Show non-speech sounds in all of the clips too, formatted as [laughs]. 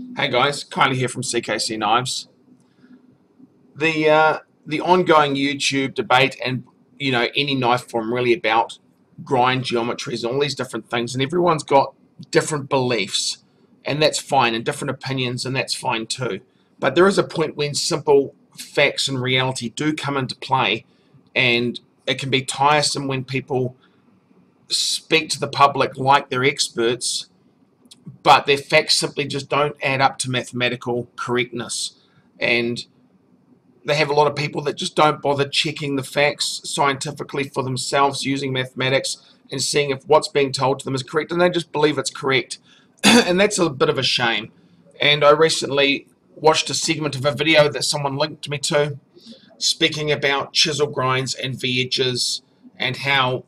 Hey guys, Kylie here from CKC Knives. The uh, the ongoing YouTube debate and you know any knife form really about grind geometries and all these different things, and everyone's got different beliefs, and that's fine, and different opinions, and that's fine too. But there is a point when simple facts and reality do come into play, and it can be tiresome when people speak to the public like they're experts but their facts simply just don't add up to mathematical correctness. And they have a lot of people that just don't bother checking the facts scientifically for themselves using mathematics and seeing if what's being told to them is correct, and they just believe it's correct. [clears throat] and that's a bit of a shame. And I recently watched a segment of a video that someone linked me to speaking about chisel grinds and V edges and how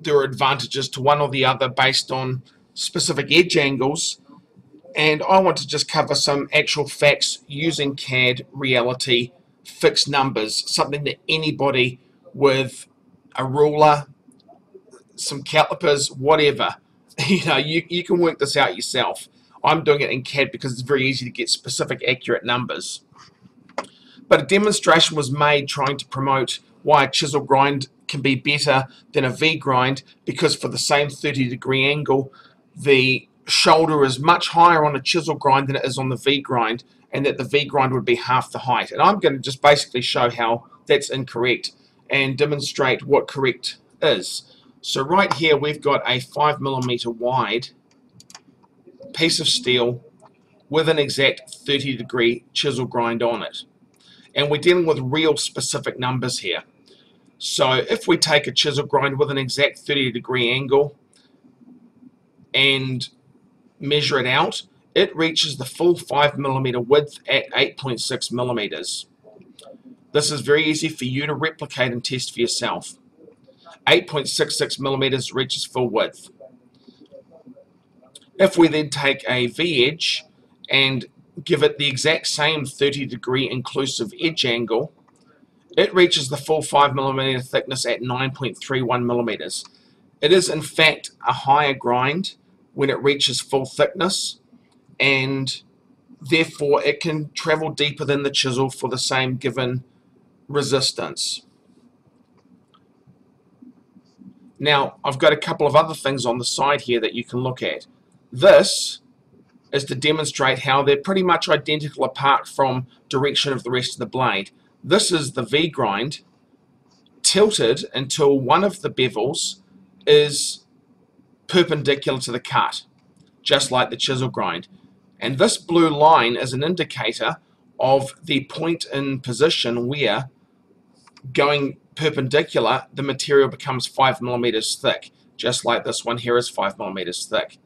there are advantages to one or the other based on specific edge angles and I want to just cover some actual facts using CAD reality fixed numbers something that anybody with a ruler some calipers whatever [laughs] you know you, you can work this out yourself. I'm doing it in CAD because it's very easy to get specific accurate numbers. But a demonstration was made trying to promote why a chisel grind can be better than a V grind because for the same 30 degree angle the shoulder is much higher on a chisel grind than it is on the V grind and that the V grind would be half the height. And I'm going to just basically show how that's incorrect and demonstrate what correct is. So right here we've got a 5 millimeter wide piece of steel with an exact 30 degree chisel grind on it. And we're dealing with real specific numbers here. So if we take a chisel grind with an exact 30 degree angle and measure it out, it reaches the full 5 millimeter width at 8.6 millimeters. This is very easy for you to replicate and test for yourself. 8.66 millimeters reaches full width. If we then take a V-edge and give it the exact same 30 degree inclusive edge angle, it reaches the full 5 millimeter thickness at 9.31 millimeters. It is in fact a higher grind when it reaches full thickness and therefore it can travel deeper than the chisel for the same given resistance. Now I've got a couple of other things on the side here that you can look at. This is to demonstrate how they're pretty much identical apart from direction of the rest of the blade. This is the V grind tilted until one of the bevels is perpendicular to the cut, just like the chisel grind. And this blue line is an indicator of the point in position where going perpendicular, the material becomes 5 millimeters thick, just like this one here is 5 millimeters thick.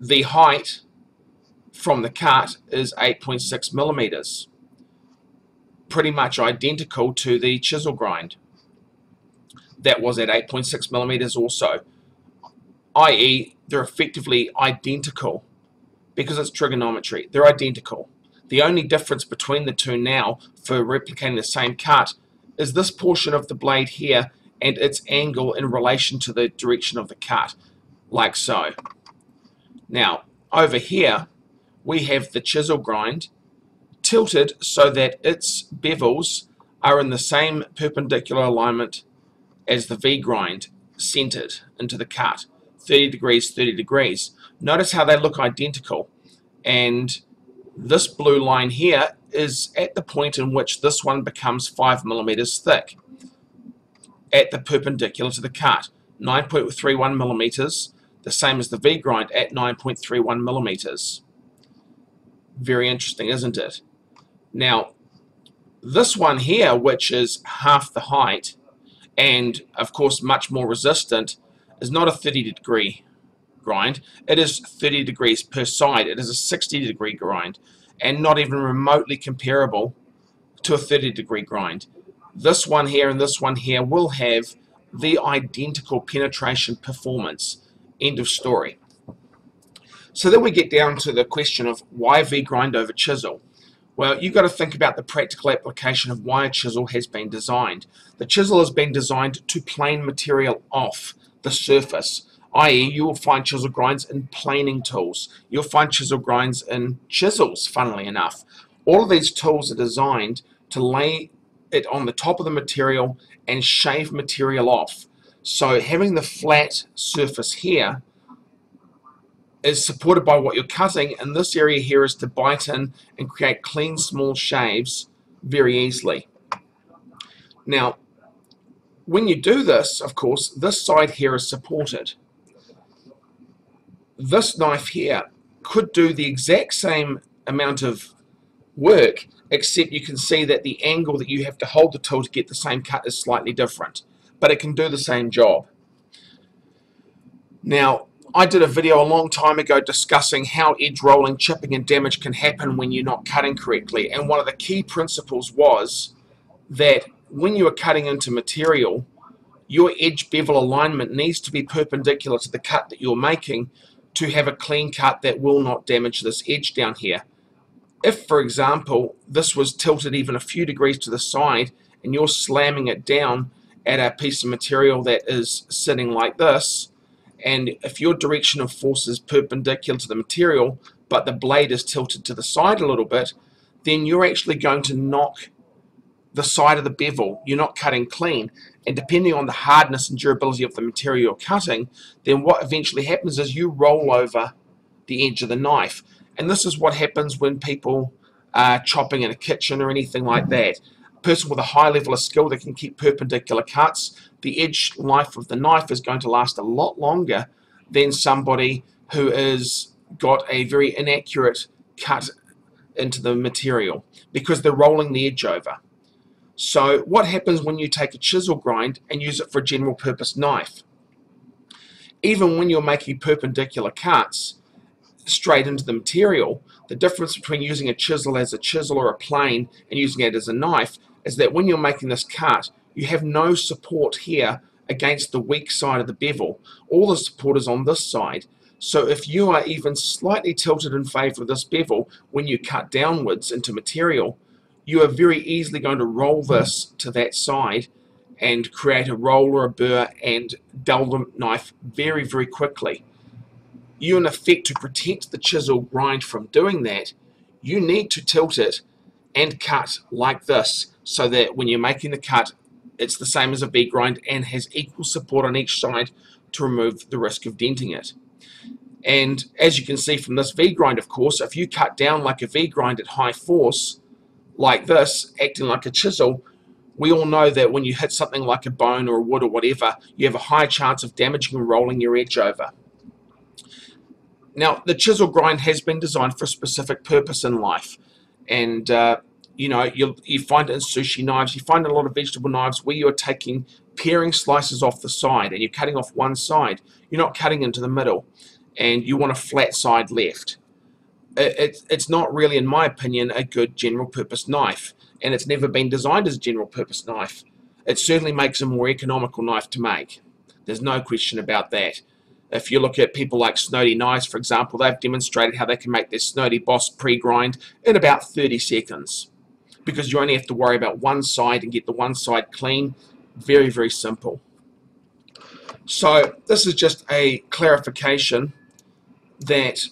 The height from the cut is 8.6 millimeters pretty much identical to the chisel grind. That was at 8.6 millimeters also, i.e. they're effectively identical because it's trigonometry. They're identical. The only difference between the two now for replicating the same cut is this portion of the blade here and its angle in relation to the direction of the cut, like so. Now, over here, we have the chisel grind tilted so that its bevels are in the same perpendicular alignment as the V grind centered into the cut 30 degrees 30 degrees. Notice how they look identical. And this blue line here is at the point in which this one becomes 5 millimeters thick at the perpendicular to the cut. 9.31 millimeters the same as the V grind at 9.31 millimeters. Very interesting isn't it? Now, this one here, which is half the height, and of course much more resistant, is not a 30 degree grind. It is 30 degrees per side. It is a 60 degree grind, and not even remotely comparable to a 30 degree grind. This one here and this one here will have the identical penetration performance. End of story. So then we get down to the question of why V grind over chisel. Well, you've got to think about the practical application of why a chisel has been designed. The chisel has been designed to plane material off the surface i.e. you will find chisel grinds in planing tools. You'll find chisel grinds in chisels, funnily enough. All of these tools are designed to lay it on the top of the material and shave material off. So having the flat surface here is supported by what you're cutting and this area here is to bite in and create clean small shaves very easily. Now when you do this of course this side here is supported. This knife here could do the exact same amount of work except you can see that the angle that you have to hold the tool to get the same cut is slightly different but it can do the same job. Now I did a video a long time ago discussing how edge rolling, chipping and damage can happen when you're not cutting correctly and one of the key principles was that when you are cutting into material your edge bevel alignment needs to be perpendicular to the cut that you're making to have a clean cut that will not damage this edge down here. If for example this was tilted even a few degrees to the side and you're slamming it down at a piece of material that is sitting like this and if your direction of force is perpendicular to the material but the blade is tilted to the side a little bit then you're actually going to knock the side of the bevel. You're not cutting clean. And depending on the hardness and durability of the material you're cutting then what eventually happens is you roll over the edge of the knife. And this is what happens when people are chopping in a kitchen or anything like that. A person with a high level of skill that can keep perpendicular cuts the edge life of the knife is going to last a lot longer than somebody who has got a very inaccurate cut into the material because they're rolling the edge over. So what happens when you take a chisel grind and use it for a general purpose knife? Even when you're making perpendicular cuts straight into the material, the difference between using a chisel as a chisel or a plane and using it as a knife is that when you're making this cut, you have no support here against the weak side of the bevel. All the support is on this side. So if you are even slightly tilted in favor of this bevel when you cut downwards into material, you are very easily going to roll this to that side and create a roll or a burr and dull the knife very, very quickly. You, in effect, to protect the chisel grind from doing that, you need to tilt it and cut like this so that when you're making the cut, it's the same as a V grind and has equal support on each side to remove the risk of denting it. And as you can see from this V grind, of course, if you cut down like a V grind at high force, like this, acting like a chisel, we all know that when you hit something like a bone or a wood or whatever, you have a high chance of damaging and rolling your edge over. Now, the chisel grind has been designed for a specific purpose in life, and uh, you know, you you find it in sushi knives, you find a lot of vegetable knives where you're taking paring slices off the side and you're cutting off one side. You're not cutting into the middle and you want a flat side left. It, it, it's not really, in my opinion, a good general purpose knife and it's never been designed as a general purpose knife. It certainly makes a more economical knife to make. There's no question about that. If you look at people like Snody Knives, for example, they've demonstrated how they can make their Snody Boss pre-grind in about 30 seconds because you only have to worry about one side and get the one side clean. Very, very simple. So this is just a clarification that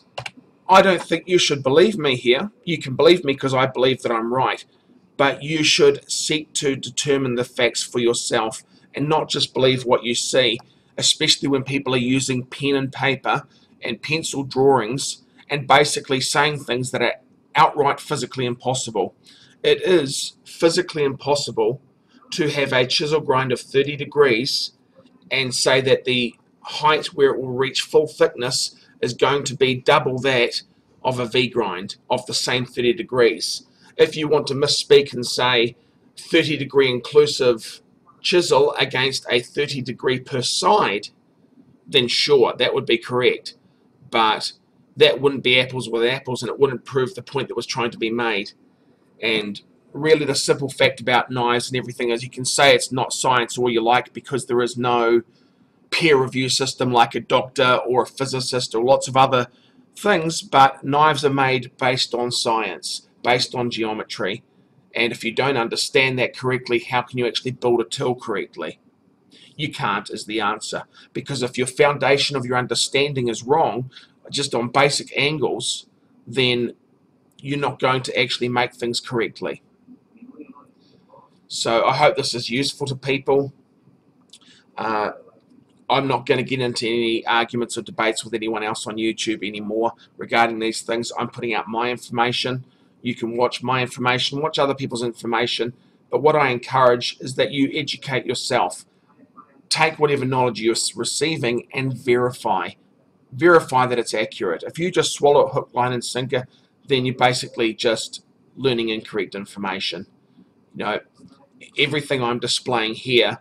I don't think you should believe me here. You can believe me because I believe that I'm right. But you should seek to determine the facts for yourself and not just believe what you see, especially when people are using pen and paper and pencil drawings and basically saying things that are outright physically impossible it is physically impossible to have a chisel grind of 30 degrees and say that the height where it will reach full thickness is going to be double that of a V grind of the same 30 degrees. If you want to misspeak and say 30 degree inclusive chisel against a 30 degree per side, then sure, that would be correct. But that wouldn't be apples with apples and it wouldn't prove the point that was trying to be made. And really the simple fact about knives and everything is you can say it's not science all you like because there is no peer review system like a doctor or a physicist or lots of other things, but knives are made based on science, based on geometry. And if you don't understand that correctly, how can you actually build a tool correctly? You can't is the answer. Because if your foundation of your understanding is wrong, just on basic angles, then you're not going to actually make things correctly. So I hope this is useful to people. Uh, I'm not going to get into any arguments or debates with anyone else on YouTube anymore regarding these things. I'm putting out my information. You can watch my information, watch other people's information. But what I encourage is that you educate yourself. Take whatever knowledge you're receiving and verify. Verify that it's accurate. If you just swallow hook, line, and sinker, then you're basically just learning incorrect information. You know, everything I'm displaying here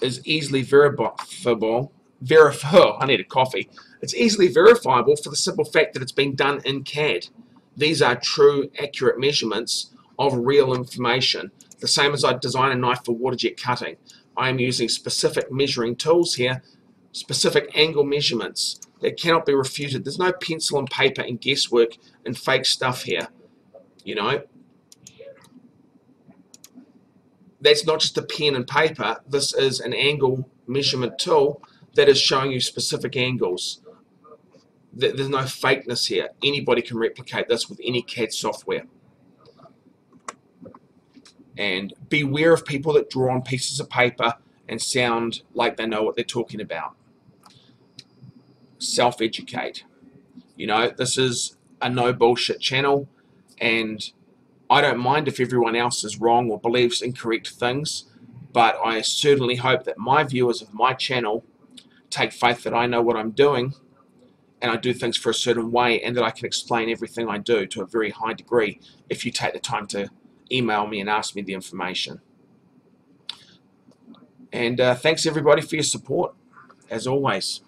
is easily verifiable. Verifiable. I need a coffee. It's easily verifiable for the simple fact that it's been done in CAD. These are true, accurate measurements of real information. The same as I design a knife for water jet cutting. I am using specific measuring tools here, specific angle measurements that cannot be refuted. There's no pencil and paper and guesswork and fake stuff here. You know, that's not just a pen and paper. This is an angle measurement tool that is showing you specific angles. There's no fakeness here. Anybody can replicate this with any CAD software. And beware of people that draw on pieces of paper and sound like they know what they're talking about. Self-educate. You know, this is a no bullshit channel and I don't mind if everyone else is wrong or believes incorrect things, but I certainly hope that my viewers of my channel take faith that I know what I'm doing and I do things for a certain way and that I can explain everything I do to a very high degree if you take the time to email me and ask me the information. And uh, thanks everybody for your support, as always.